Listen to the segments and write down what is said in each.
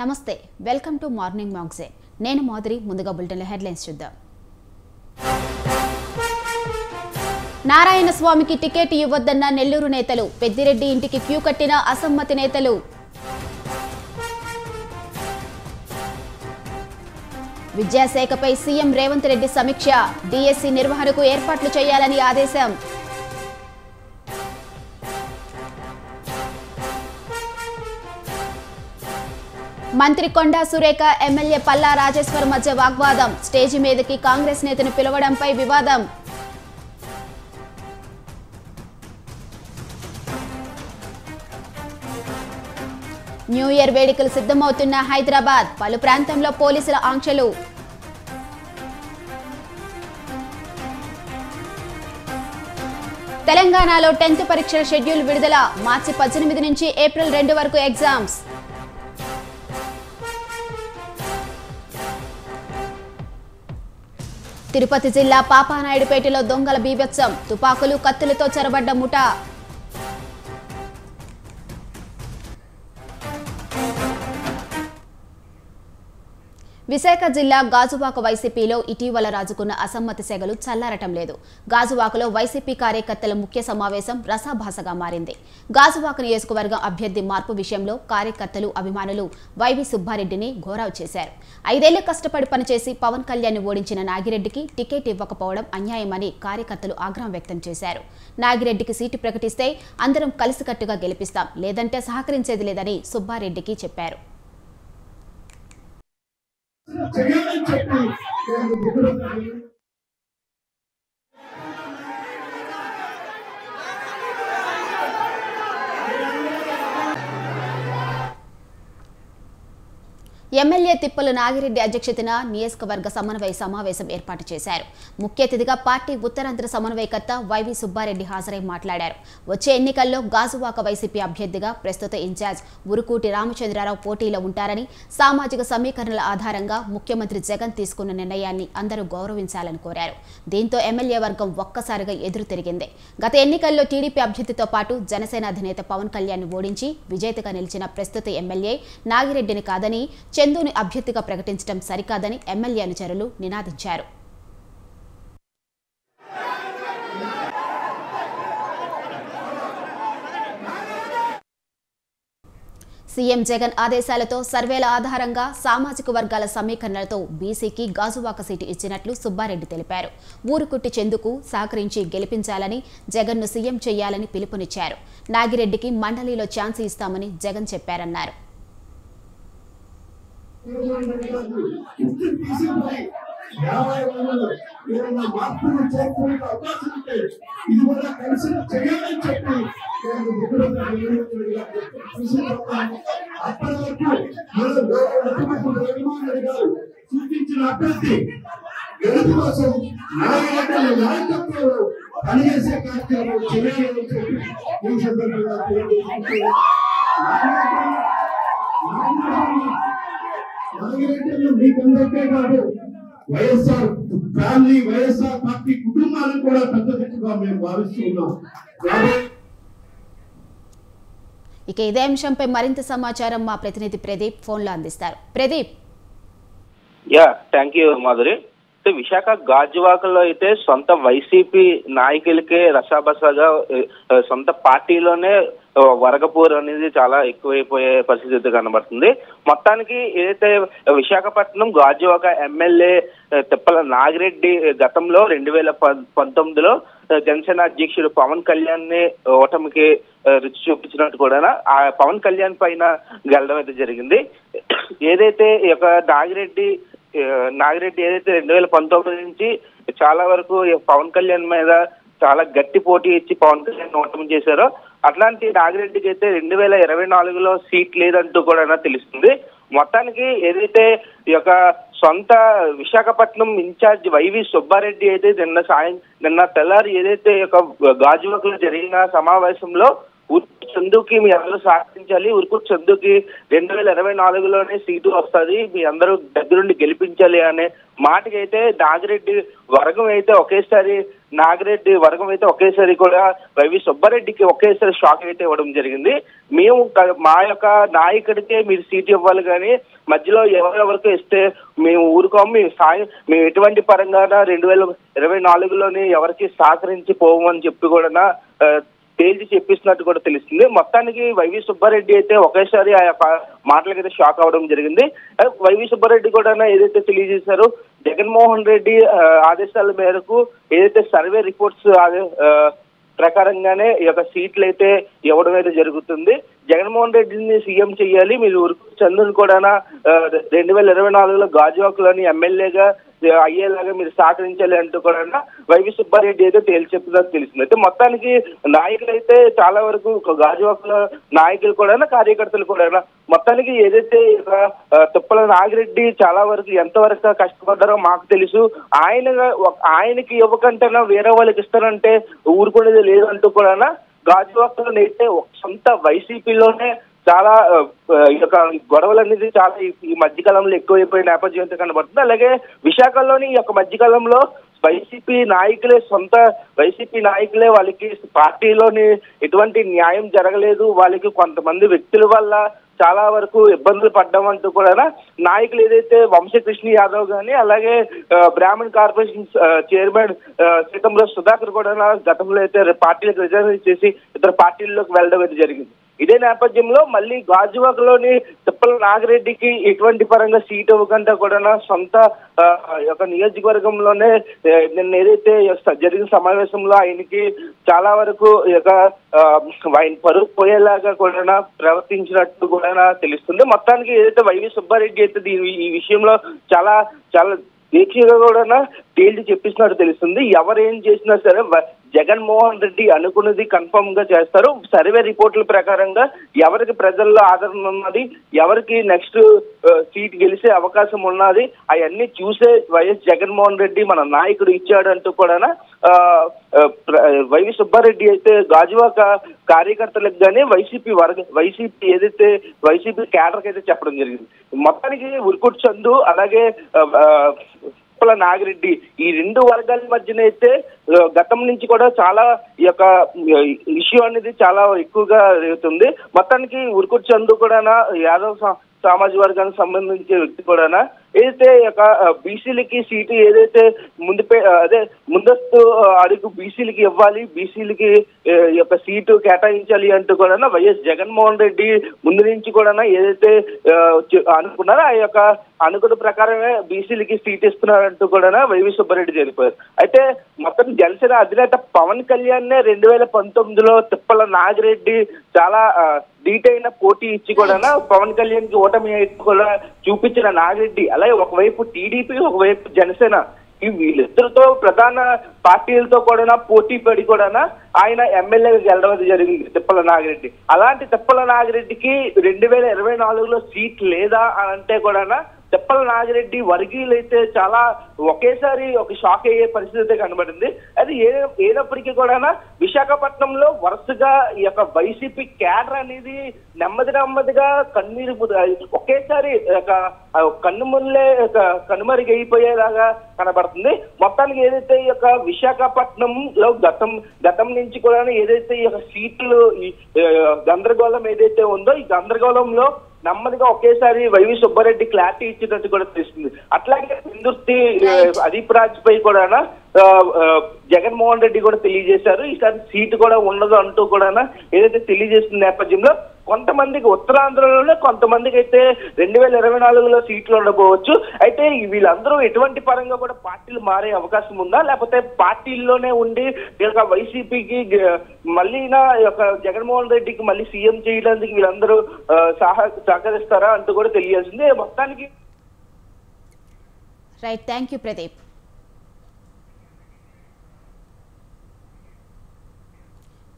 నమస్తే welcome to morning మాగ్జైన్ నేను మాధురి ముందుగా బులెటిన్ల హెడ్లైన్స్ చూద్దాం. నారాయణ స్వామికి టికెట్ ఇవ్వద్దన్న నెల్లూరు నేతలు పెద్దిరెడ్డి ఇంటికి క్యూ కట్టిన అసమ్మతి నేతలు. విద్యాశాఖపై సీఎం రేవంత్ రెడ్డి సమీక్ష డిఎస్సి నిర్వహణకు ఏర్పాట్లు చేయాలని ఆదేశం. మంత్రి కొండా సురేఖ ఎమ్మెల్యే పల్లా రాజేశ్వర్ మధ్య వాగ్వాదం. స్టేజి మీదకి కాంగ్రెస్ నేతను పిలవడంపై వివాదం. న్యూ ఇయర్ వేడుకలు సిద్ధమవుతున్న హైదరాబాద్. పలు ప్రాంతంలో పోలీసుల ఆంక్షలు. తెలంగాణలో టెన్త్ పరీక్షల షెడ్యూల్ విడుదల. మార్చి పద్దెనిమిది నుంచి ఏప్రిల్ రెండు వరకు ఎగ్జామ్స్. తిరుపతి జిల్లా పాపానాయుడుపేటలో దొంగల బీభత్సం. తుపాకులు కత్తులతో చెరబడ్డ ముఠా. విశాఖ జిల్లా గాజువాక వైసీపీలో ఇటీవల రాజుకున్న అసమ్మతి సెగలు చల్లారటం లేదు. గాజువాకలో వైసీపీ కార్యకర్తల ముఖ్య సమావేశం రసాభాసగా మారింది. గాజువాక నియోజకవర్గం అభ్యర్థి మార్పు విషయంలో కార్యకర్తలు అభిమానులు వైవి సుబ్బారెడ్డిని ఘోరావు చేశారు. ఐదేళ్ళు కష్టపడి పనిచేసి పవన్ కళ్యాణ్ ఓడించిన నాగిరెడ్డికి టికెట్ ఇవ్వకపోవడం అన్యాయమని కార్యకర్తలు ఆగ్రహం వ్యక్తం చేశారు. నాగిరెడ్డికి సీటు ప్రకటిస్తే అందరం కలిసికట్టుగా గెలిపిస్తాం లేదంటే సహకరించేది లేదని సుబ్బారెడ్డికి చెప్పారు. చేయాలని చెప్పి ఎమ్మెల్యే తిప్పల నాగిరెడ్డి అధ్యక్షతన నియోజకవర్గ సమన్వయ సమావేశం ఏర్పాటు చేశారు. ముఖ్య అతిథిగా పార్టీ ఉత్తరాంధ్ర సమన్వయకర్త వైవి సుబ్బారెడ్డి హాజరై మాట్లాడారు. వచ్చే ఎన్నికల్లో గాజువాక వైసీపీ అభ్యర్థిగా ప్రస్తుత ఇన్ఛార్జ్ ఉరుకూటి రామచంద్రారావు పోటీలో ఉంటారని సామాజిక సమీకరణల ఆధారంగా ముఖ్యమంత్రి జగన్ తీసుకున్న నిర్ణయాన్ని అందరూ గౌరవించాలని కోరారు. దీంతో ఎమ్మెల్యే వర్గం ఒక్కసారిగా ఎదురు తిరిగింది. గత ఎన్నికల్లో టీడీపీ అభ్యర్థితో పాటు జనసేన అధినేత పవన్ కళ్యాణ్ ఓడించి విజేతగా నిలిచిన ప్రస్తుత ఎమ్మెల్యే నాగిరెడ్డిని కాదని చందుని అభ్యర్థిగా ప్రకటించడం సరికాదని ఎమ్మెల్యే అనుచరులు నినాదించారు. సీఎం జగన్ ఆదేశాలతో సర్వేల ఆధారంగా సామాజిక వర్గాల సమీకరణలతో బీసీకి గాజువాక సీటు ఇచ్చినట్లు సుబ్బారెడ్డి తెలిపారు. ఊరుకుట్టి చెందుకు సహకరించి గెలిపించాలని జగన్ను సీఎం చేయాలని పిలుపునిచ్చారు. నాగిరెడ్డికి మండలిలో ఛాన్స్ ఇస్తామని జగన్ చెప్పారన్నారు. యాభై వందలు ఏదైనా మార్పులు చేర్పులు అవకాశం ఉంటే ఇది కూడా కలిసి చేయాలని చెప్పి నేను అప్పటి వరకు సూచించిన అభ్యర్థి గెలుపు కోసం నాయకుల నాయకత్వంలో పనిచేసే కార్యక్రమం చేయాలని చెప్పి ఈ సందర్భంగా తెలియజేస్తున్నాను. మీకందరికే కాదు వైఎస్ఆర్ ఫ్యామిలీ వైఎస్ఆర్ పార్టీ కుటుంబాలను కూడా పెద్ద దిక్కుగా మేము ఇక ఇదే అంశంపై మరింత సమాచారం మా ప్రతినిధి ప్రదీప్ ఫోన్లో అందిస్తారు. Pradeep. Yeah thank you Madhuri. అయితే విశాఖ గాజువాకలో అయితే సొంత వైసీపీ నాయకులకే రసాబసాగా సొంత పార్టీలోనే వరగపూర్ అనేది చాలా ఎక్కువైపోయే పరిస్థితి కనబడుతుంది. మొత్తానికి ఏదైతే విశాఖపట్నం గాజువాక ఎమ్మెల్యే తిప్పల నాగిరెడ్డి గతంలో రెండు వేల పంతొమ్మిదిలో జనసేన అధ్యక్షుడు పవన్ కళ్యాణ్ని ఓటమికి రుచి చూపించినట్టు కూడా ఆ పవన్ కళ్యాణ్ పైన గెలడం అయితే జరిగింది. ఏదైతే ఈ యొక్క నాగిరెడ్డి నాగిరెడ్డి ఏదైతే రెండు వేల పంతొమ్మిది నుంచి చాలా వరకు పవన్ కళ్యాణ్ మీద చాలా గట్టి పోటీ ఇచ్చి పవన్ కళ్యాణ్ ఓటమి చేశారో అట్లాంటి నాగిరెడ్డికి అయితే రెండు వేల ఇరవై నాలుగులో సీట్ లేదంటూ కూడా తెలుస్తుంది. మొత్తానికి ఏదైతే ఈ యొక్క సొంత విశాఖపట్నం ఇన్ఛార్జ్ వైవి సుబ్బారెడ్డి అయితే నిన్న సాయం నిన్న తెల్లారి ఏదైతే ఈ యొక్క గాజువాకలో జరిగిన సమావేశంలో ఉరుకు చందుకి మీ అందరూ సహకరించాలి ఉరుకు చందుకి రెండు వేల ఇరవై నాలుగులోనే సీటు వస్తుంది. మీ అందరూ దగ్గరుండి గెలిపించాలి అనే మాటకైతే నాగిరెడ్డి వర్గం అయితే ఒకేసారి నాగిరెడ్డి వర్గం అయితే ఒకేసారి కూడా వైవి సుబ్బారెడ్డికి ఒకేసారి షాక్ అయితే ఇవ్వడం జరిగింది. మేము మా యొక్క నాయకుడికే మీరు సీట్ ఇవ్వాలి కానీ మధ్యలో ఎవరెవరికి ఇస్తే మేము ఊరుకోము మేము సాయం మేము ఎటువంటి పరంగా రెండు వేల ఇరవై నాలుగులోని ఎవరికి సహకరించి పోవమని చెప్పి కూడా తేల్చి చెప్పిస్తున్నట్టు కూడా తెలుస్తుంది. మొత్తానికి వైవి సుబ్బారెడ్డి అయితే ఒకేసారి ఆ యొక్క మాటలకైతే షాక్ అవడం జరిగింది. వైవి సుబ్బారెడ్డి కూడా ఏదైతే తెలియజేశారో జగన్మోహన్ రెడ్డి ఆదేశాల మేరకు ఏదైతే సర్వే రిపోర్ట్స్ ప్రకారంగానే ఈ యొక్క సీట్లు అయితే ఇవ్వడం అయితే జరుగుతుంది. జగన్మోహన్ రెడ్డిని సీఎం చేయాలి మీరు చంద్రుని కూడా రెండు వేల ఇరవై నాలుగులో గాజువాకలోని ఎమ్మెల్యేగా అయ్యేలాగా మీరు సహకరించాలి అంటూ కూడా వైవి సుబ్బారెడ్డి అయితే తేల్చి తెలిసింది. అయితే మొత్తానికి నాయకులు అయితే చాలా వరకు గాజువాకుల నాయకులు కూడా కార్యకర్తలు కూడా మొత్తానికి ఏదైతే తుప్పల నాగిరెడ్డి చాలా వరకు ఎంతవరకు కష్టపడ్డారో మాకు తెలుసు. ఆయన ఆయనకి ఇవ్వకంటేనా వేరే వాళ్ళకి ఇస్తారంటే ఊరుకునేది లేదంటూ కూడా గాజువాకలో అయితే సొంత వైసీపీలోనే చాలా ఈ యొక్క గొడవలు అనేది చాలా ఈ- ఈ మధ్యకాలంలో ఎక్కువైపోయిన నేపథ్యం అయితే కనబడుతుంది. అలాగే విశాఖలోని ఈ యొక్క మధ్యకాలంలో వైసీపీ నాయకులే సొంత వైసీపీ నాయకులే వాళ్ళకి పార్టీలోని ఎటువంటి న్యాయం జరగలేదు. వాళ్ళకి కొంతమంది వ్యక్తుల వల్ల చాలా వరకు ఇబ్బందులు పడ్డం అంటూ కూడా నాయకులు ఏదైతే వంశకృష్ణ యాదవ్ గాని అలాగే బ్రాహ్మణ్ కార్పొరేషన్ చైర్మన్ ఆ, సుధాకర్ కూడా గతంలో అయితే పార్టీలకు రిజర్వ్ చేసి ఇతర పార్టీల్లోకి వెళ్ళడం అయితే జరిగింది. ఇదే నేపథ్యంలో మళ్ళీ గాజువాకలోని తిప్పల నాగిరెడ్డికి ఎటువంటి పరంగా సీట్ ఇవ్వకుండా కూడా సొంత యొక్క నియోజకవర్గంలోనే నిన్న ఏదైతే జరిగిన సమావేశంలో ఆయనకి చాలా వరకు ఈ యొక్క ఆయన పరుగు పోయేలాగా కూడా ప్రవర్తించినట్టు కూడా తెలుస్తుంది. మొత్తానికి ఏదైతే వైవి సుబ్బారెడ్డి అయితే దీని ఈ విషయంలో చాలా చాలా దీక్షగా కూడా తేల్చి చెప్పిస్తున్నట్టు తెలుస్తుంది. ఎవరు ఏం చేసినా సరే జగన్మోహన్ రెడ్డి అనుకున్నది కన్ఫర్మ్గా చేస్తారు. సర్వే రిపోర్టుల ప్రకారంగా ఎవరికి ప్రజల్లో ఆదరణ ఉన్నది ఎవరికి నెక్స్ట్ సీట్ గెలిచే అవకాశం ఉన్నది అవన్నీ చూసే వైఎస్ జగన్మోహన్ రెడ్డి మన నాయకుడు ఇచ్చాడంటూ కూడా వైవి సుబ్బారెడ్డి అయితే గాజువాక కార్యకర్తలకు కానీ వైసీపీ వర్గ వైసీపీ ఏదైతే వైసీపీ క్యాడర్కి అయితే చెప్పడం జరిగింది. మొత్తానికి ఉరుకుట్ చందు అలాగే తిప్పల నాగిరెడ్డి. ఈ రెండు వర్గాల మధ్యన అయితే గతం నుంచి కూడా చాలా ఈ యొక్క ఇష్యూ అనేది చాలా ఎక్కువగా జరుగుతుంది. మొత్తానికి ఉరుకుడు చందు కూడా యాదవ్ సామాజిక వర్గానికి సంబంధించిన వ్యక్తి కూడా ఏదైతే ఈ యొక్క బీసీలకి సీటు ఏదైతే ముందు అదే ముందస్తు అడుగు బీసీలకి ఇవ్వాలి బీసీలకి యొక్క సీటు కేటాయించాలి అంటూ కూడా వైఎస్ జగన్మోహన్ రెడ్డి ముందు నుంచి కూడా ఏదైతే అనుకున్నారో ఆ యొక్క అనుకున్న ప్రకారమే బీసీలకి సీట్ ఇస్తున్నారంటూ కూడా వైవి సుబ్బారెడ్డి జరిపారు అయితే మొత్తం జనసేన అధినేత పవన్ కళ్యాణ్ రెండు వేల పంతొమ్మిదిలో తిప్పల నాగిరెడ్డి చాలా ఆ, పోటీ ఇచ్చి కూడా పవన్ కళ్యాణ్కి ఓటమి కూడా చూపించిన నాగిరెడ్డి. అలాగే ఒకవైపు టీడీపీ ఒకవైపు జనసేన ఈ వీళ్ళిద్దరితో ప్రధాన పార్టీలతో కూడా పోటీ పడి కూడా ఆయన ఎమ్మెల్యేగా గెలవడం జరిగింది తిప్పల నాగిరెడ్డి. అలాంటి తిప్పల నాగిరెడ్డికి రెండు వేల ఇరవై నాలుగులో సీట్ లేదా అని అంటే కూడా తిప్పల నాగిరెడ్డి వర్గీయులైతే అయితే చాలా ఒకేసారి ఒక షాక్ అయ్యే పరిస్థితి అయితే కనబడింది. అది ఏ ఏనప్పటికీ కూడా విశాఖపట్నంలో వరుసగా ఈ యొక్క వైసీపీ క్యాడర్ అనేది నెమ్మది నెమ్మదిగా కన్నీరు ఒకేసారి ఒక కన్నుముల్లే ఒక కనుమరుగైపోయేలాగా కనబడుతుంది. మొత్తానికి ఏదైతే ఈ యొక్క విశాఖపట్నంలో గతం గతం నుంచి కూడా ఏదైతే ఈ యొక్క సీట్లు ఈ గందరగోళం ఏదైతే ఉందో ఈ గందరగోళంలో నెమ్మదిగా ఒకేసారి వైవి సుబ్బారెడ్డి క్లారిటీ ఇచ్చినట్టు కూడా తెలుస్తుంది. అట్లాగే హిందుస్థి అదీప్ రాజ్ పై కూడా జగన్మోహన్ రెడ్డి కూడా తెలియజేశారు. ఈసారి సీటు కూడా ఉండదు అంటూ కూడా ఏదైతే తెలియజేస్తున్న నేపథ్యంలో కొంతమందికి ఉత్తరాంధ్రలోనే కొంతమందికి అయితే రెండు వేల ఇరవై నాలుగులో సీట్లు ఉండకపోవచ్చు. అయితే వీళ్ళందరూ ఎటువంటి పరంగా కూడా పార్టీలు మారే అవకాశం ఉందా? లేకపోతే పార్టీల్లోనే ఉండి ఈ వైసీపీకి మళ్ళీ నా ఈ యొక్క జగన్మోహన్ రెడ్డికి మళ్ళీ సీఎం చేయడానికి వీళ్ళందరూ సహ సహకరిస్తారా అంటూ కూడా తెలియాల్సింది. మొత్తానికి right thank you Pradeep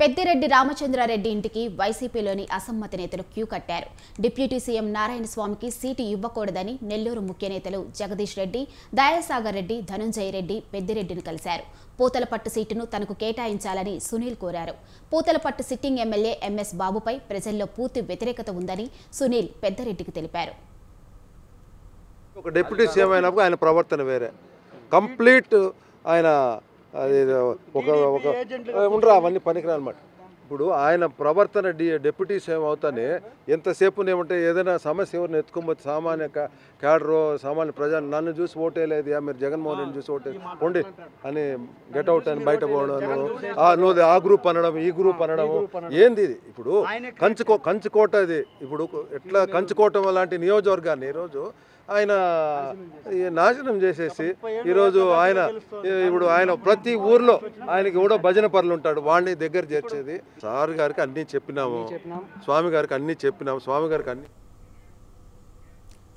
Peddireddy Ramachandra Reddy ఇంటికి వైసీపీలోని అసమ్మతి నేతలు క్యూ కట్టారు. డిప్యూటీ సీఎం నారాయణ స్వామికి సీటు ఇవ్వకూడదని నెల్లూరు ముఖ్య నేతలు జగదీష్ రెడ్డి దయాసాగర్ రెడ్డి ధనుంజయ రెడ్డి పెద్దిరెడ్డిని కలిశారు. పూతలపట్టు సీటును తనకు కేటాయించాలని సునీల్ కోరారు. పూతలపట్టు సిట్టింగ్ ఎమ్మెల్యే ఎంఎస్ బాబుపై ప్రజల్లో పూర్తి వ్యతిరేకత ఉందని సునీల్ పెద్దిరెడ్డికి తెలిపారు. ఒక డిప్యూటీ సీఎం అయినప్పుడు ఆయన ప్రవర్తన వేరే. కంప్లీట్ ఆయన అది ఒక ఒక ఉండరా అవన్నీ పనికిరా అనమాట ఇప్పుడు ఆయన ప్రవర్తన డి డిప్యూటీ సీఎం అవుతానే ఎంతసేపు ఏమంటే ఏదైనా సమస్య ఎవరిని ఎత్తుకోబోతే సామాన్య క్యాడరు సామాన్య ప్రజలు నన్ను చూసి ఓటేలేదు యా మీరు జగన్మోహన్ రెడ్డి చూసి ఓటే ఉండి అని గెట్ అవుట్ అని బయట పోవడం ఆ, నువ్వు ఆ గ్రూప్ అనడం ఈ గ్రూప్ అనడం ఏంది ఇది? ఇప్పుడు కంచుకో కంచుకోట ఇది. ఇప్పుడు ఎట్లా కంచుకోట లాంటి నియోజకవర్గాన్ని ఈరోజు ఆయన నాశనం చేసేసి ఈరోజు ఆయన ఇప్పుడు ఆయన ప్రతి ఊర్లో ఆయనకి కూడా భజన పరులు ఉంటాడు. వాడిని దగ్గర చేర్చేది. సార్ గారికి అన్నీ చెప్పినాము. స్వామి గారికి అన్నీ చెప్పినాము. స్వామి గారికి అన్ని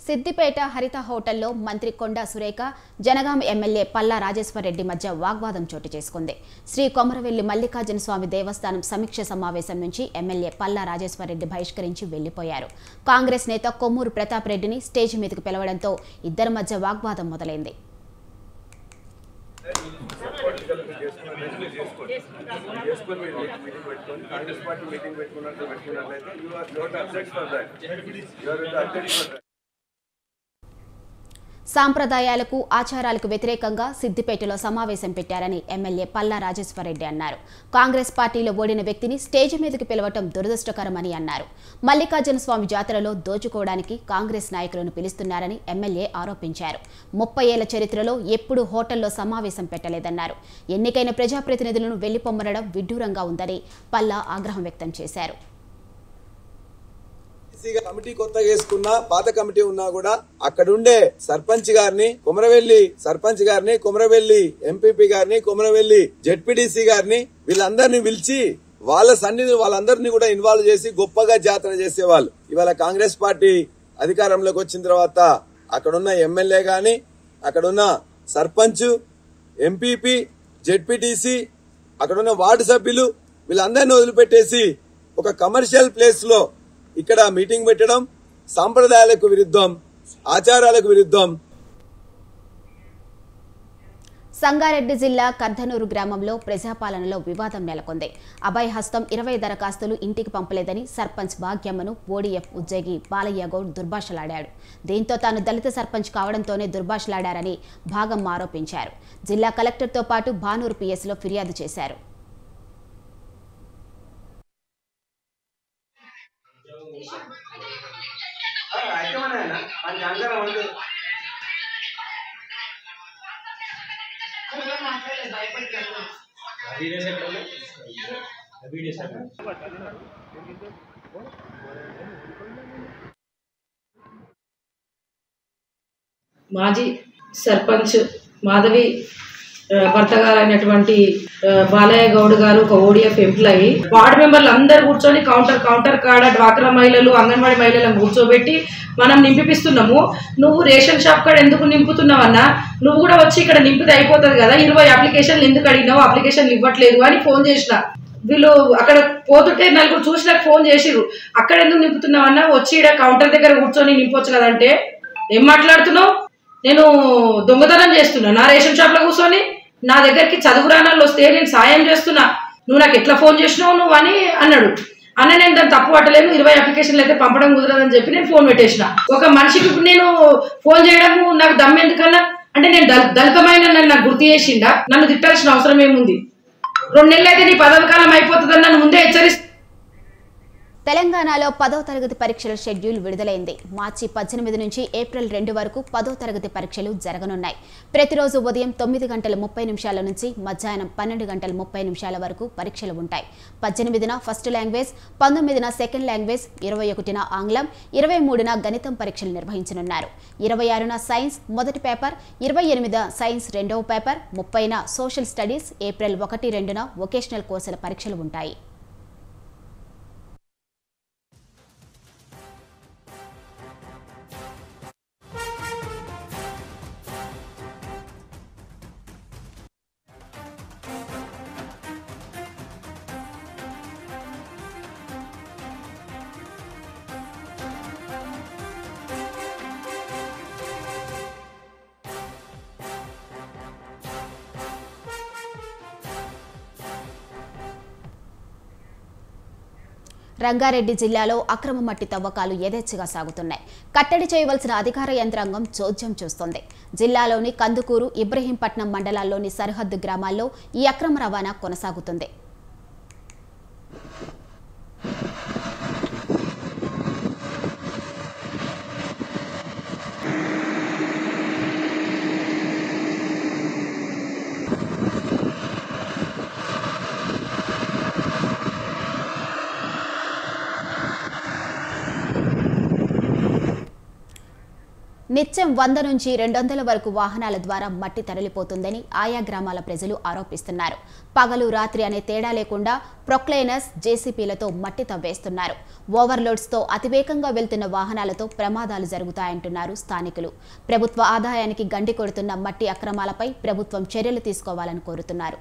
సిద్దిపేట హరిత హోటల్లో మంత్రి కొండా సురేఖ జనగాం ఎమ్మెల్యే పల్లా రెడ్డి మధ్య వాగ్వాదం చోటు చేసుకుంది. శ్రీ కొమరవెల్లి మల్లికార్జున స్వామి దేవస్థానం సమీక్ష సమావేశం నుంచి ఎమ్మెల్యే పల్లా రెడ్డి బహిష్కరించి వెళ్ళిపోయారు. కాంగ్రెస్ నేత కొమ్మూరు ప్రతాప్ రెడ్డిని స్టేజ్ మీదకు పిలవడంతో ఇద్దరి మధ్య వాగ్వాదం మొదలైంది. సాంప్రదాయాలకు ఆచారాలకు వ్యతిరేకంగా సిద్దిపేటలో సమావేశం పెట్టారని ఎమ్మెల్యే పల్లా రాజేశ్వరరెడ్డి అన్నారు. కాంగ్రెస్ పార్టీలో ఓడిన వ్యక్తిని స్టేజ్ మీదకి పిలవటం దురదృష్టకరమని అన్నారు. మల్లికార్జున స్వామి జాతరలో దోచుకోవడానికి కాంగ్రెస్ నాయకులను పిలుస్తున్నారని ఎమ్మెల్యే ఆరోపించారు. ముప్పై ఏళ్ళ చరిత్రలో ఎప్పుడూ హోటల్లో సమావేశం పెట్టలేదన్నారు. ఎన్నికైన ప్రజాప్రతినిధులను వెళ్ళిపొమ్మనడం విడ్డూరంగా ఉందని పల్లా ఆగ్రహం వ్యక్తం చేశారు. కమిటీ కొత్తగా వేసుకున్నా పాత కమిటీ ఉన్నా కూడా అక్కడుండే సర్పంచ్ గారిని కుమరవెల్లి సర్పంచ్ గారిని కుమరవెల్లి ఎంపీపీ గారిని కుమరవెల్లి జెడ్పీడీసీ గారిని వీళ్ళందరినీ పిలిచి వాళ్ళ సన్నిధి వాళ్ళందరినీ కూడా ఇన్వాల్వ్ చేసి గొప్పగా జాతర చేసేవాళ్ళు. ఇవాళ కాంగ్రెస్ పార్టీ అధికారంలోకి వచ్చిన తర్వాత అక్కడున్న ఎమ్మెల్యే గాని అక్కడున్న సర్పంచ్ ఎంపీపీ జెడ్పీటీసీ అక్కడున్న వార్డు సభ్యులు వీళ్ళందరినీ వదిలిపెట్టేసి ఒక కమర్షియల్ ప్లేస్లో ఇక్కడ మీటింగ్ పెట్టడం సాంప్రదాయాలకు విరుద్ధం ఆచారాలకు విరుద్ధం. సంగారెడ్డి జిల్లా కర్ధనూరు గ్రామంలో ప్రజాపాలనలో వివాదం నెలకొంది. అభయ హస్తం ఇరవై దరఖాస్తులు ఇంటికి పంపలేదని సర్పంచ్ భాగ్యమ్మను ఓడీఎఫ్ ఉద్యోగి బాలయ్య గౌడ్ దుర్భాషలాడాడు. దీంతో తాను దళిత సర్పంచ్ కావడంతోనే దుర్భాషలాడారని భాగమ్మ ఆరోపించారు. జిల్లా కలెక్టర్తో పాటు భానూరు పిఎస్లో ఫిర్యాదు చేశారు. మాజీ సర్పంచ్ మాధవి ఆ, భర్త గారు అయినటువంటి బాలయ్య గౌడ్ గారు ఒక ఓడిఎఫ్ ఎంప్లాయీ వార్డు మెంబర్లు అందరు కూర్చొని కౌంటర్ కౌంటర్ కాడ డ్వాక్రా మహిళలు అంగన్వాడీ మహిళలను కూర్చోబెట్టి మనం నింపిస్తున్నాము నువ్వు రేషన్ షాప్ కాడ ఎందుకు నింపుతున్నావన్నా? నువ్వు కూడా వచ్చి ఇక్కడ నింపితే అయిపోతుంది కదా. ఇరవై అప్లికేషన్లు ఎందుకు అడిగినావు? అప్లికేషన్లు ఇవ్వట్లేదు అని ఫోన్ చేసిన. వీళ్ళు అక్కడ పోతుంటే నలుగురు చూసినాక ఫోన్ చేసిరు అక్కడ ఎందుకు నింపుతున్నావన్నా? వచ్చి ఇక్కడ కౌంటర్ దగ్గర కూర్చొని నింపొచ్చు కదంటే. ఏం మాట్లాడుతున్నావు? నేను దొంగతనం చేస్తున్నా. నా రేషన్ షాప్లో కూర్చొని నా దగ్గరికి చదువు రానాళ్ళు వస్తే నేను సాయం చేస్తున్నా. నువ్వు నాకు ఎట్లా ఫోన్ చేసినావు నువ్వు అని అన్నాడు. అన్న నేను దాన్ని తప్పు పట్టలేను ఇరవై అప్లికేషన్లు అయితే పంపడం కుదరదని చెప్పి నేను ఫోన్ పెట్టేసిన. ఒక మనిషికి ఇప్పుడు నేను ఫోన్ చేయడము నాకు దమ్ ఎందుకన్నా? అంటే నేను దళితమైన నన్ను నాకు గుర్తు చేసిండా? నన్ను తిట్టాల్సిన అవసరం ఏముంది? రెండు నెలలు అయితే నీ పదవి కాలం అయిపోతుందని నన్ను ముందే హెచ్చరిస్తా తెలంగాణలో పదో తరగతి పరీక్షల షెడ్యూల్ విడుదలైంది. మార్చి పద్దెనిమిది నుంచి ఏప్రిల్ రెండు వరకు పదో తరగతి పరీక్షలు జరగనున్నాయి. ప్రతిరోజు ఉదయం తొమ్మిది గంటల ముప్పై నిమిషాల నుంచి మధ్యాహ్నం పన్నెండు గంటల ముప్పై నిమిషాల వరకు పరీక్షలు ఉంటాయి. పద్దెనిమిదిన ఫస్ట్ లాంగ్వేజ్ పంతొమ్మిదిన సెకండ్ లాంగ్వేజ్ ఇరవై ఒకటిన ఆంగ్లం ఇరవై మూడున గణితం పరీక్షలు నిర్వహించనున్నారు. ఇరవై ఆరున సైన్స్ మొదటి పేపర్ ఇరవై ఎనిమిదిన సైన్స్ రెండవ పేపర్ ముప్పైన సోషల్ స్టడీస్ ఏప్రిల్ ఒకటి రెండున వొకేషనల్ కోర్సుల పరీక్షలు ఉంటాయి. రంగారెడ్డి జిల్లాలో అక్రమ మట్టి తవ్వకాలు యథేచ్ఛగా సాగుతున్నాయి. కట్టడి చేయవలసిన అధికార యంత్రాంగం చోద్యం చూస్తోంది. జిల్లాలోని కందుకూరు ఇబ్రహీంపట్నం మండలాల్లోని సరిహద్దు గ్రామాల్లో ఈ అక్రమ రవాణా కొనసాగుతుంది. నిత్యం వంద నుంచి రెండు వందల వరకు వాహనాల ద్వారా మట్టి తరలిపోతుందని ఆయా గ్రామాల ప్రజలు ఆరోపిస్తున్నారు. పగలు రాత్రి అనే తేడా లేకుండా ప్రొక్లైనర్స్ జేసీపీలతో మట్టి తవ్వేస్తున్నారు. ఓవర్లోడ్స్తో అతివేగంగా వెళ్తున్న వాహనాలతో ప్రమాదాలు జరుగుతాయంటున్నారు స్థానికులు. ప్రభుత్వ ఆదాయానికి గండి కొడుతున్న మట్టి అక్రమాలపై ప్రభుత్వం చర్యలు తీసుకోవాలని కోరుతున్నారు.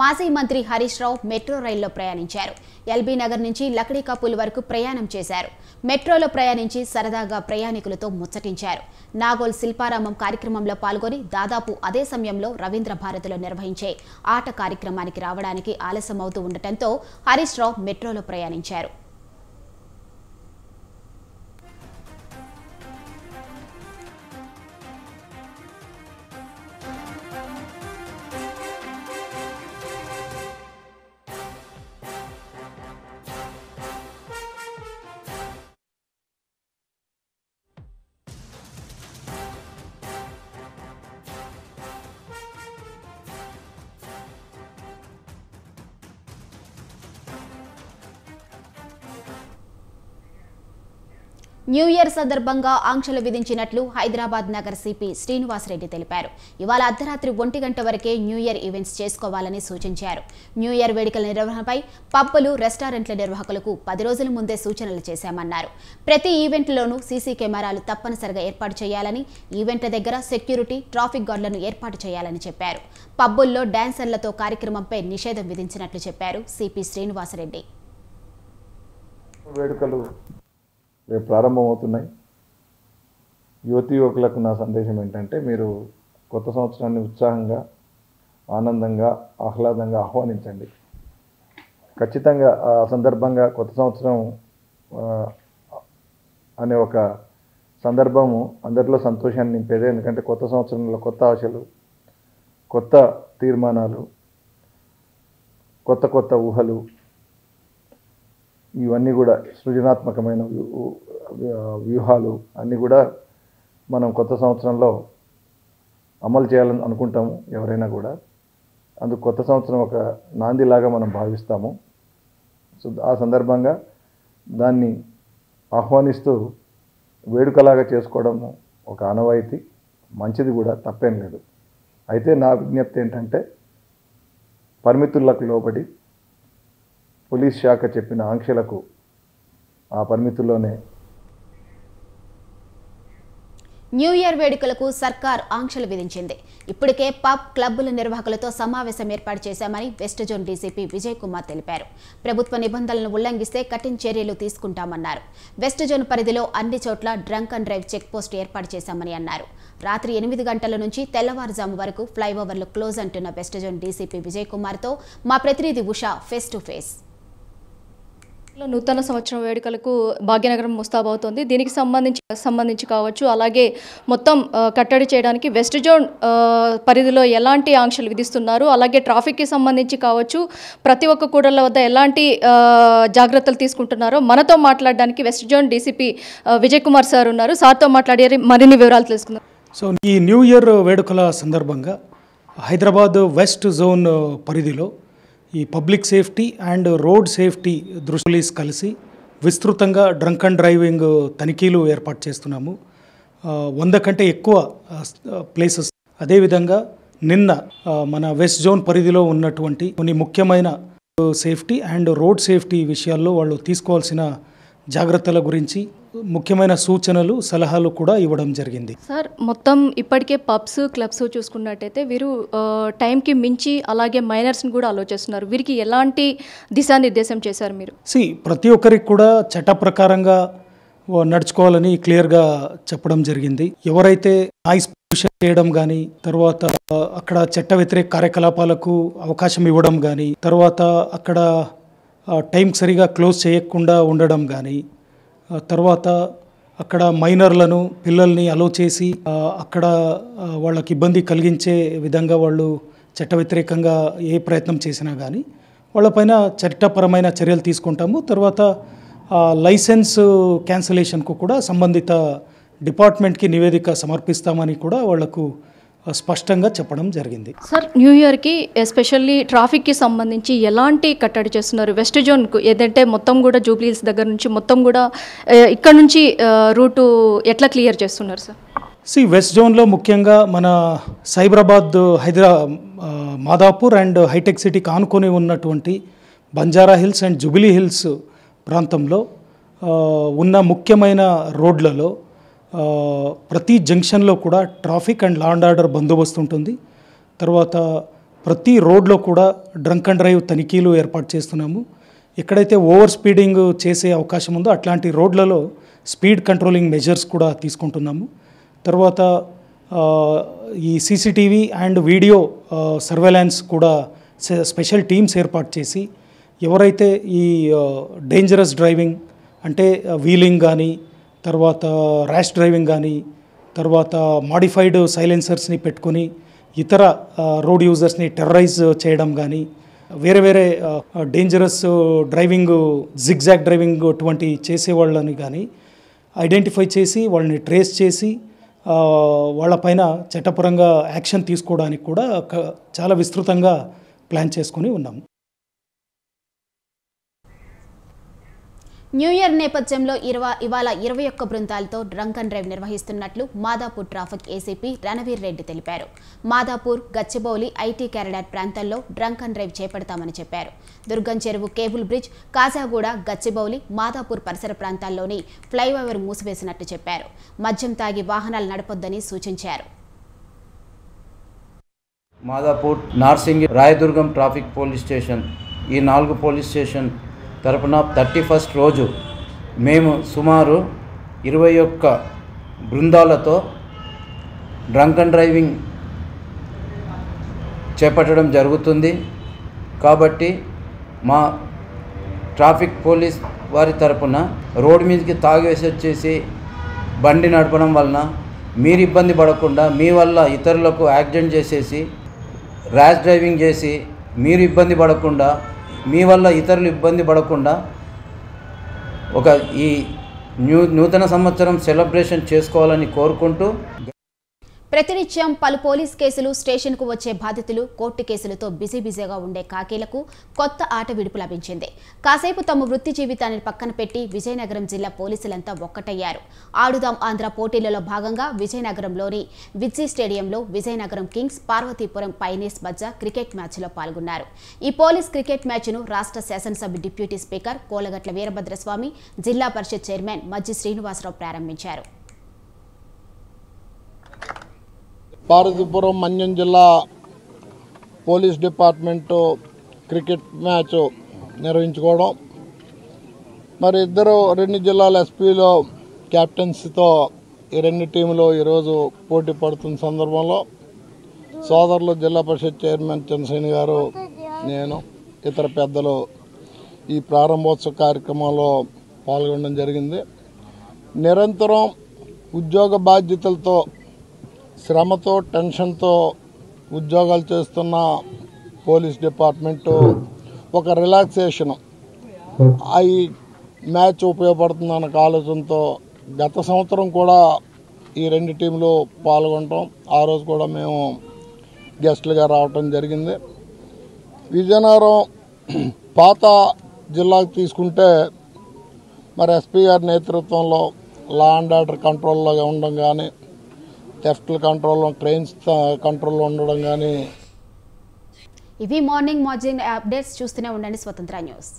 మాజీ మంత్రి హరీష్ రావు మెట్రో రైల్లో ప్రయాణించారు. ఎల్బీ నగర్ నుంచి లక్డీ కపుల్ వరకు ప్రయాణం చేశారు. మెట్రోలో ప్రయాణించి సరదాగా ప్రయాణికులతో ముచ్చటించారు. నాగోల్ శిల్పారామం కార్యక్రమంలో పాల్గొని దాదాపు అదే సమయంలో రవీంద్ర భారతిలో నిర్వహించే ఆట కార్యక్రమానికి రావడానికి ఆలస్యమవుతూ ఉండటంతో హరీష్ రావు మెట్రోలో ప్రయాణించారు. న్యూ ఇయర్ సందర్భంగా ఆంక్షలు విధించినట్లు హైదరాబాద్ నగర సిపి శ్రీనివాసరెడ్డి తెలిపారు. ఇవాళ అర్ధరాత్రి ఒంటి గంట వరకే న్యూ ఇయర్ ఈవెంట్స్ చేసుకోవాలని సూచించారు. న్యూ ఇయర్ వేడుకల నిర్వహణపై పబ్బులు రెస్టారెంట్ల నిర్వాహకులకు పది రోజుల ముందే సూచనలు చేశామన్నారు. ప్రతి ఈవెంట్లోనూ సీసీ కెమెరాలు తప్పనిసరిగా ఏర్పాటు చేయాలని ఈవెంట్ల దగ్గర సెక్యూరిటీ ట్రాఫిక్ గార్డులను ఏర్పాటు చేయాలని చెప్పారు. పబ్బుల్లో డాన్సర్లతో కార్యక్రమంపై నిషేధం విధించినట్లు చెప్పారు సిపి శ్రీనివాసరెడ్డి వేడుకలు రేపు ప్రారంభమవుతున్నాయి. యువతి యువకులకు నా సందేశం ఏంటంటే మీరు కొత్త సంవత్సరాన్ని ఉత్సాహంగా ఆనందంగా ఆహ్లాదంగా ఆహ్వానించండి. ఖచ్చితంగా ఆ సందర్భంగా కొత్త సంవత్సరం అనే ఒక సందర్భము అందరిలో సంతోషాన్ని నింపేదే. ఎందుకంటే కొత్త సంవత్సరంలో కొత్త ఆశలు కొత్త తీర్మానాలు కొత్త కొత్త ఊహలు ఇవన్నీ కూడా సృజనాత్మకమైన వ్యూ- వ్యూహాలు అన్నీ కూడా మనం కొత్త సంవత్సరంలో అమలు చేయాలని అనుకుంటాము ఎవరైనా కూడా. అందుకు కొత్త సంవత్సరం ఒక నాందిలాగా మనం భావిస్తాము. సో ఆ సందర్భంగా దాన్ని ఆహ్వానిస్తూ వేడుకలాగా చేసుకోవడము ఒక ఆనవాయితీ. మంచిది కూడా తప్పేం లేదు. అయితే నా విజ్ఞప్తి ఏంటంటే పరిమితులకు లోబడి పోలీస్ శాఖ చెప్పిన ఆంక్షలకు ఆ పరిమితుల్లోనే న్యూ ఇయర్ వేడుకలకు సర్కార్ ఆంక్షలు విధించింది. ఇప్పటికే పబ్ క్లబ్బుల నిర్వాహకులతో సమావేశం ఏర్పాటు చేశామని west zone DCP Vijay Kumar తెలిపారు. ప్రభుత్వ నిబంధనలను ఉల్లంఘిస్తే కఠిన చర్యలు తీసుకుంటామన్నారు. వెస్ట్ జోన్ పరిధిలో అన్ని చోట్ల drunk and drive check post ఏర్పాటు చేశామని అన్నారు. రాత్రి ఎనిమిది గంటల నుంచి తెల్లవారుజాము వరకు ఫ్లైఓవర్లు క్లోజ్ అంటున్న వెస్ట్ జోన్ డీసీపీ విజయ్ కుమార్తో మా ప్రతినిధి ఉషా ఫేస్ టు ఫేస్ నూతన సంవత్సరం వేడుకలకు భాగ్యనగరం ముస్తాబవుతోంది. దీనికి సంబంధించి సంబంధించి కావచ్చు. అలాగే మొత్తం కట్టడి చేయడానికి వెస్ట్ జోన్ పరిధిలో ఎలాంటి ఆంక్షలు విధిస్తున్నారు? అలాగే ట్రాఫిక్కి సంబంధించి కావచ్చు ప్రతి ఒక్క కూడళ్ళ వద్ద ఎలాంటి జాగ్రత్తలు తీసుకుంటున్నారో మనతో మాట్లాడడానికి west zone DCP Vijay Kumar sir ఉన్నారు. సార్తో మాట్లాడి మరిన్ని వివరాలు తెలుసుకుందాం. సో ఈ న్యూ ఇయర్ వేడుకల సందర్భంగా హైదరాబాద్ వెస్ట్ జోన్ పరిధిలో ఈ public safety and road safety దృష్టి కలిసి విస్తృతంగా డ్రంక్ అండ్ డ్రైవింగ్ తనిఖీలు ఏర్పాటు చేస్తున్నాము. వంద కంటే ఎక్కువ ప్లేసెస్. అదేవిధంగా నిన్న మన వెస్ట్ జోన్ పరిధిలో ఉన్నటువంటి కొన్ని ముఖ్యమైన సేఫ్టీ అండ్ రోడ్ సేఫ్టీ విషయాల్లో వాళ్ళు తీసుకోవాల్సిన జాగ్రత్తల గురించి ముఖ్యమైన సూచనలు సలహాలు కూడా ఇవ్వడం జరిగింది. సార్ మొత్తం ఇప్పటికే పబ్స్ క్లబ్స్ చూసుకున్నట్టయితే వీరు టైంకి మించి అలాగే మైనర్స్ని కూడా అలో చేస్తున్నారు వీరికి ఎలాంటి దిశానిర్దేశం చేశారు మీరు? సి ప్రతి ఒక్కరికి కూడా చట్ట ప్రకారంగా నడుచుకోవాలని క్లియర్గా చెప్పడం జరిగింది. ఎవరైతే నాయిస్ పొల్యూషన్ చేయడం కానీ తర్వాత అక్కడ చట్ట వ్యతిరేక కార్యకలాపాలకు అవకాశం ఇవ్వడం కానీ తర్వాత అక్కడ టైం సరిగా క్లోజ్ చేయకుండా ఉండడం కానీ తర్వాత అక్కడ మైనర్లను పిల్లల్ని అలో చేసి అక్కడ వాళ్ళకి ఇబ్బంది కలిగించే విధంగా వాళ్ళు చట్ట వ్యతిరేకంగా ఏ ప్రయత్నం చేసినా కానీ వాళ్ళపైన చట్టపరమైన చర్యలు తీసుకుంటాము. తర్వాత లైసెన్స్ క్యాన్సలేషన్కు కూడా సంబంధిత డిపార్ట్మెంట్కి నివేదిక సమర్పిస్తామని కూడా వాళ్ళకు స్పష్టంగా చెప్పడం జరిగింది. సార్ న్యూ ఇయర్కి ఎస్పెషల్లీ ట్రాఫిక్కి సంబంధించి ఎలాంటి కట్టడి చేస్తున్నారు? వెస్ట్ జోన్కు ఏదంటే మొత్తం కూడా జూబ్లీహిల్స్ దగ్గర నుంచి మొత్తం కూడా ఇక్కడ నుంచి రూటు ఎట్లా క్లియర్ చేస్తున్నారు సార్? సి వెస్ట్ జోన్లో ముఖ్యంగా మన సైబరాబాద్ హైదరా మాదాపూర్ అండ్ హైటెక్ సిటీకి ఆనుకొని ఉన్నటువంటి Banjara hills and jubilee hills ప్రాంతంలో ఉన్న ముఖ్యమైన రోడ్లలో ప్రతి జంక్షన్లో కూడా traffic and law and order బందోబస్తు ఉంటుంది. తర్వాత ప్రతి రోడ్లో కూడా డ్రంక్ అండ్ డ్రైవ్ తనిఖీలు ఏర్పాటు చేస్తున్నాము. ఎక్కడైతే ఓవర్ స్పీడింగ్ చేసే అవకాశం ఉందో అట్లాంటి రోడ్లలో స్పీడ్ కంట్రోలింగ్ మెజర్స్ కూడా తీసుకుంటున్నాము. తర్వాత ఈ సీసీటీవీ అండ్ వీడియో సర్వేలెన్స్ కూడా స్పెషల్ టీమ్స్ ఏర్పాటు చేసి ఎవరైతే ఈ డేంజరస్ డ్రైవింగ్ అంటే వీలింగ్ కానీ తర్వాత ర్యాష్ డ్రైవింగ్ కానీ తర్వాత మాడిఫైడ్ సైలెన్సర్స్ని పెట్టుకొని ఇతర రోడ్ యూజర్స్ని టెర్రరైజ్ చేయడం కానీ వేరే వేరే డేంజరస్ డ్రైవింగ్ జిగ్జాగ్ డ్రైవింగ్ అటువంటి చేసే వాళ్ళని కానీ ఐడెంటిఫై చేసి వాళ్ళని ట్రేస్ చేసి వాళ్ళపైన చట్టపరంగా యాక్షన్ తీసుకోవడానికి కూడా చాలా విస్తృతంగా ప్లాన్ చేసుకొని ఉన్నాము న్యూ ఇయర్ నేపథ్యంలో ఇరవై ఇవాళ ఇరవై ఒక్క బృందాలతో డ్రంక్ అండ్ డ్రైవ్ నిర్వహిస్తున్నట్లు మాదాపూర్ ట్రాఫిక్ ఏసీపీ రణవీర్ రెడ్డి తెలిపారు. మాదాపూర్ గచ్చిబౌలి ఐటీ క్యారిడార్ ప్రాంతాల్లో డ్రంక్ అండ్ డ్రైవ్ చేపడతామని చెప్పారు. దుర్గం చెరువు కేబుల్ బ్రిడ్జ్ కాజాగూడ గచ్చిబౌలి మాదాపూర్ పరిసర ప్రాంతాల్లోని ఫ్లైఓవర్ మూసివేసినట్టు చెప్పారు. మద్యం తాగి వాహనాలు నడపొద్దని సూచించారు. Madhapur Narsingi Rayadurgam traffic police station ఈ నాలుగు పోలీస్ స్టేషన్ తరపున థర్టీ ఫస్ట్ రోజు మేము సుమారు ఇరవై ఒక్క బృందాలతో డ్రంక్ అండ్ డ్రైవింగ్ చేపట్టడం జరుగుతుంది. కాబట్టి మా ట్రాఫిక్ పోలీస్ వారి తరపున రోడ్డు మీదకి తాగేసి వచ్చేసి బండి నడపడం వలన మీరు ఇబ్బంది పడకుండా మీ వల్ల ఇతరులకు యాక్సిడెంట్ చేసేసి ర్యాష్ డ్రైవింగ్ చేసి మీరు ఇబ్బంది పడకుండా మీ వల్ల ఇతరులు ఇబ్బంది పడకుండా ఒక ఈ న్యూ నూతన సంవత్సరం సెలబ్రేషన్ చేసుకోవాలని కోరుకుంటూ ప్రతినిత్యం పలు పోలీస్ కేసులు స్టేషన్కు వచ్చే బాధితులు కోర్టు కేసులతో బిజీ బిజీగా ఉండే కాకీలకు కొత్త ఆట విడుపు లభించింది. కాసేపు తమ వృత్తి జీవితాన్ని పక్కన పెట్టి విజయనగరం జిల్లా పోలీసులంతా ఒక్కటయ్యారు. ఆడుదాం ఆంధ్ర పోటీలలో భాగంగా విజయనగరంలోని విజ్జీ స్టేడియంలో విజయనగరం కింగ్స్ పార్వతీపురం పైనేస్ మధ్య క్రికెట్ మ్యాచ్లో పాల్గొన్నారు. ఈ పోలీస్ క్రికెట్ మ్యాచ్ను రాష్ట్ర శాసనసభ డిప్యూటీ స్పీకర్ కోలగట్ల వీరభద్రస్వామి జిల్లా పరిషత్ చైర్మన్ మజ్జి శ్రీనివాసరావు ప్రారంభించారు. పార్వతీపురం మన్యం జిల్లా పోలీస్ డిపార్ట్మెంటు క్రికెట్ మ్యాచ్ నిర్వహించుకోవడం. మరి ఇద్దరు రెండు జిల్లాల ఎస్పీలో క్యాప్టెన్సీతో ఈ రెండు టీములు ఈరోజు పోటీ పడుతున్న సందర్భంలో సోదరులు జిల్లా పరిషత్ చైర్మన్ చంద్రసేని గారు నేను ఇతర పెద్దలు ఈ ప్రారంభోత్సవ కార్యక్రమంలో పాల్గొనడం జరిగింది. నిరంతరం ఉద్యోగ బాధ్యతలతో శ్రమతో టెన్షన్తో ఉద్యోగాలు చేస్తున్న పోలీస్ డిపార్ట్మెంటు ఒక రిలాక్సేషన్. అవి మ్యాచ్ ఉపయోగపడుతుందన్న ఆలోచనతో గత సంవత్సరం కూడా ఈ రెండు టీంలు పాల్గొనటం ఆ రోజు కూడా మేము గెస్ట్లుగా రావటం జరిగింది. విజయనగరం పాత జిల్లాకు తీసుకుంటే మరి ఎస్పీ గారి నేతృత్వంలో లా అండ్ ఆర్డర్ కంట్రోల్లో ఉండడం కానీ థెఫ్ట్ల కంట్రోల్లో ట్రైన్స్ కంట్రోల్లో ఉండడం కానీ ఇవి మార్నింగ్ మార్జింగ్ అప్డేట్స్ చూస్తూనే ఉండండి స్వతంత్ర న్యూస్.